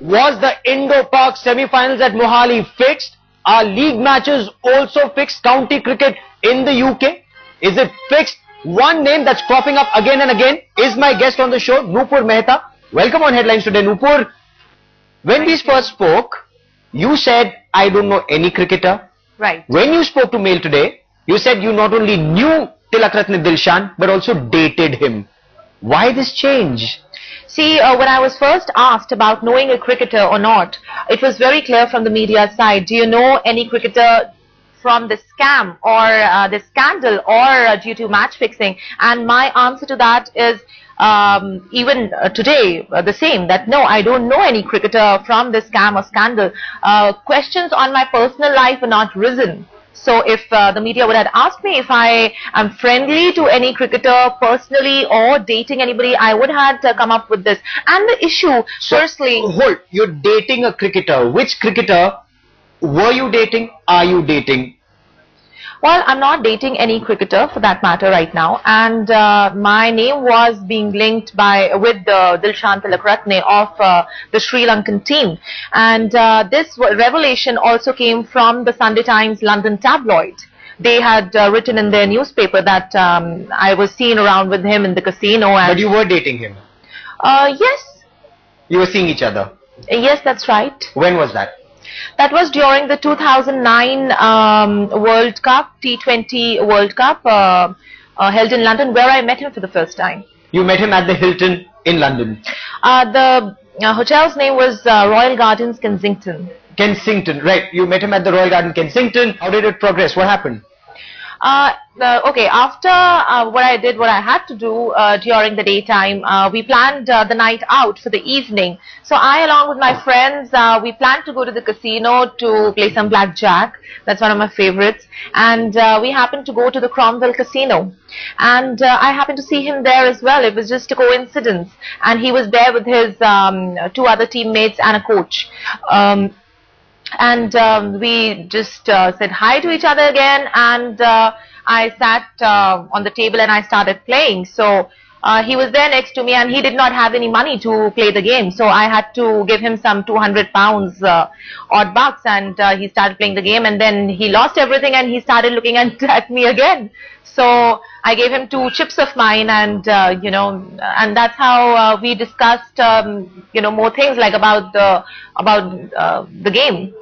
Was the Indo-Pak semi-finals at Mohali fixed? Are league matches also fixed? County cricket in the UK? Is it fixed? One name that's cropping up again and again is my guest on the show, Nupur Mehta. Welcome on Headlines today, Nupur. When we first spoke, you said, I don't know any cricketer. Right. When you spoke to Mail today, you said you not only knew Tillakaratne Dilshan, but also dated him. Why this change? See, uh, when I was first asked about knowing a cricketer or not, it was very clear from the media side. Do you know any cricketer from the scam or uh, the scandal or uh, due to match fixing? And my answer to that is um, even uh, today uh, the same that no, I don't know any cricketer from the scam or scandal. Uh, questions on my personal life are not risen. So if uh, the media would have asked me if I am friendly to any cricketer personally or dating anybody, I would have uh, come up with this. And the issue, firstly, Hold, you're dating a cricketer. Which cricketer were you dating? Are you dating? Well, I'm not dating any cricketer for that matter right now. And uh, my name was being linked by with the Dilshan Tillakaratne of uh, the Sri Lankan team. And uh, this revelation also came from the Sunday Times London tabloid. They had uh, written in their newspaper that um, I was seen around with him in the casino. And But you were dating him. uh, yes, You were seeing each other. yes, that's right. When was that? That was during the 2009 um, World Cup, T20 World Cup, uh, uh, held in London, where I met him for the first time. You met him at the Hilton in London. Uh, the uh, hotel's name was uh, Royal Gardens Kensington. Kensington, right. You met him at the Royal Garden Kensington. How did it progress? What happened? Uh, okay, after uh, what I did, what I had to do uh, during the daytime, uh, we planned uh, the night out for the evening. So I, along with my friends, uh, we planned to go to the casino to play some blackjack. That's one of my favorites. And we happened to go to the Cromwell Casino. And I happened to see him there as well. It was just a coincidence. And he was there with his um, two other teammates and a coach. Um, and um, we just uh, said hi to each other again and uh, I sat uh, on the table and I started playing. So uh, he was there next to me and he did not have any money to play the game. So I had to give him some 200 pounds uh, odd bucks and uh, he started playing the game and then he lost everything and he started looking at, at me again. So I gave him two chips of mine and uh, you know and that's how uh, we discussed um, you know more things like about the about the game.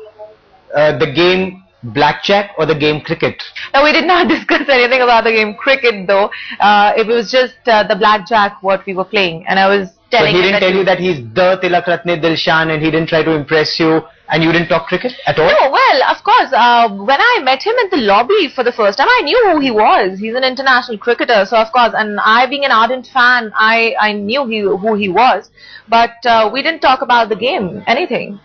The game blackjack or the game cricket? Now we did not discuss anything about the game cricket though. Uh, it was just uh, the blackjack what we were playing, and I was telling. But he didn't that tell you that he's the Tillakaratne Dilshan and he didn't try to impress you and you didn't talk cricket at all? No, well, of course. Uh, when I met him in the lobby for the first time, I knew who he was. He's an international cricketer, so of course, and I, being an ardent fan, I I knew he, who he was. But uh, we didn't talk about the game, anything.